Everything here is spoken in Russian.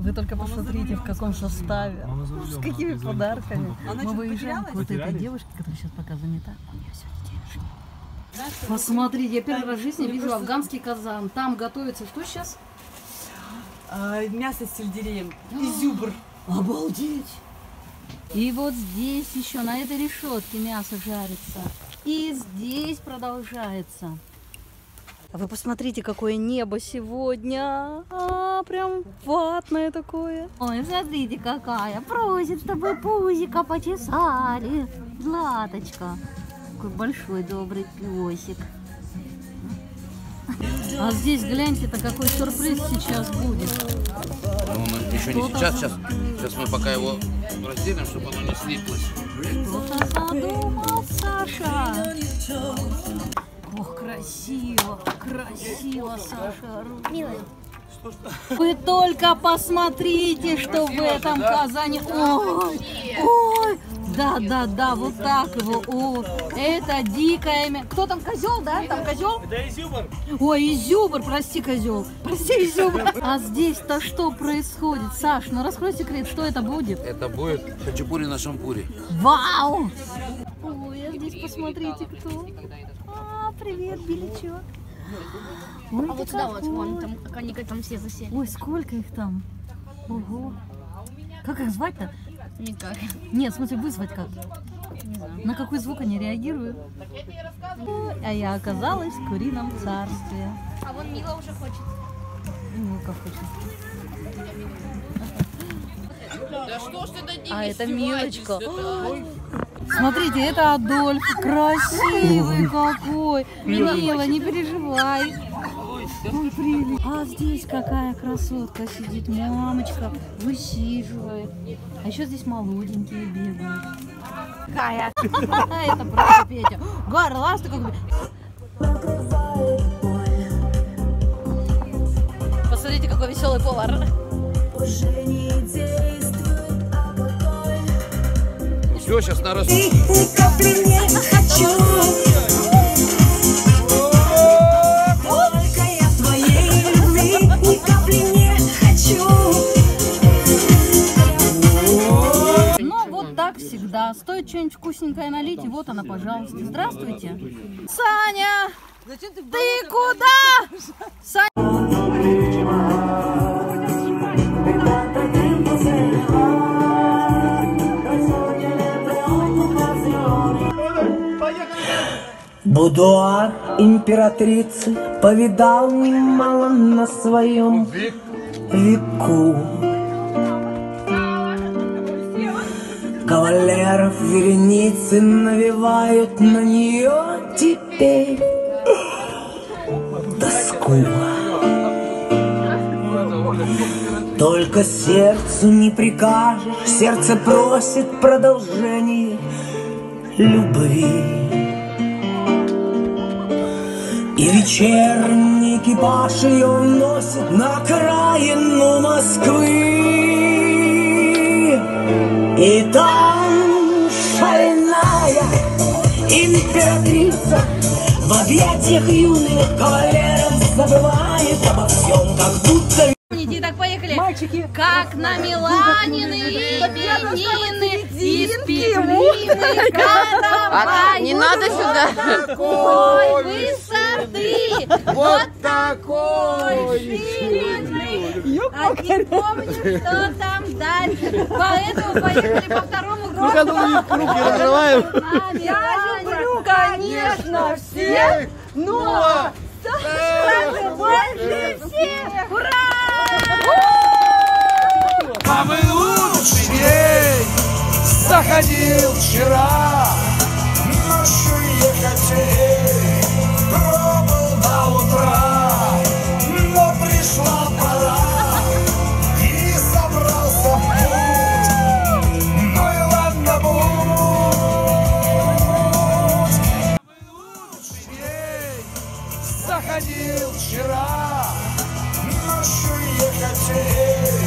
Вы только посмотрите, в каком составе. С какими подарками. Мы выезжаем к вот этой девушке, которая сейчас пока занята. У нее сегодня день рождения. Посмотрите, я первый раз в жизни вижу афганский казан. Там готовится что сейчас? А, мясо с сельдереем. Изюбр. Обалдеть! И вот здесь еще на этой решетке мясо жарится. И здесь продолжается. А вы посмотрите, какое небо сегодня. А, прям ватное такое. Ой, смотрите, какая. Просит, чтобы пузика почесали. Златочка. Какой большой добрый песик. А здесь, гляньте-то, какой сюрприз сейчас будет. Ну, мы еще не сейчас, сейчас, сейчас мы пока его разделим, чтобы оно не слиплось. Что-то задумал Саша. Ох, красиво, красиво, Саша. Милая. Вы только посмотрите, что в этом казане. Ой, ой, да, да, да, вот так его. О, это дикая мя- Кто там козел, да? Там козел? Это изюбр. Ой, изюбр, прости, козел. Прости, изюбр. А здесь-то что происходит? Саш, ну раскрой секрет, что это будет? Это будет хачапури на шампуре. Вау! Ой, а здесь посмотрите, кто. А, привет, беличок. Ой, А ты вот сюда вот, вон, там, они там все засели. Ой, сколько их там? Ого. Как их звать-то? Никак. Нет, смысле вызвать как? На какой звук они реагируют? А я оказалась в курином царстве. А вон Мила уже хочет. Ну, как хочешь. А это Милочка. Смотрите, это Адольф. Красивый какой. Мила, не переживай. Ой, прелесть. А здесь какая красотка сидит. Мамочка высиживает. А еще здесь молоденькие бегают. Какая? Это просто Петя. Как бы. Посмотрите, какой веселый повар. Все, сейчас на ни капли не хочу. Ну, вот так всегда. Стоит что-нибудь вкусненькое налить, и вот она, пожалуйста. Здравствуйте. Саня! ты, куда? Саня! Будуар императрицы повидал немало на своем веку. Кавалеров вереницы навевают на нее теперь тоску. Только сердцу не прикажешь, сердце просит продолжение любви. И вечерний экипаж ее уносит на окраину Москвы. И там шальная императрица в объятиях юных кавалеров забывает обо всем, как будто. Мальчики. Как на Миланины именины испеклины каравай. не надо сюда. Такой высоты. Вот такой ширины. А не помню, что там дальше. Поэтому поехали по второму городу. Руки разрываем. Я люблю, конечно, всех, но Саша ходил вчера, но что ехать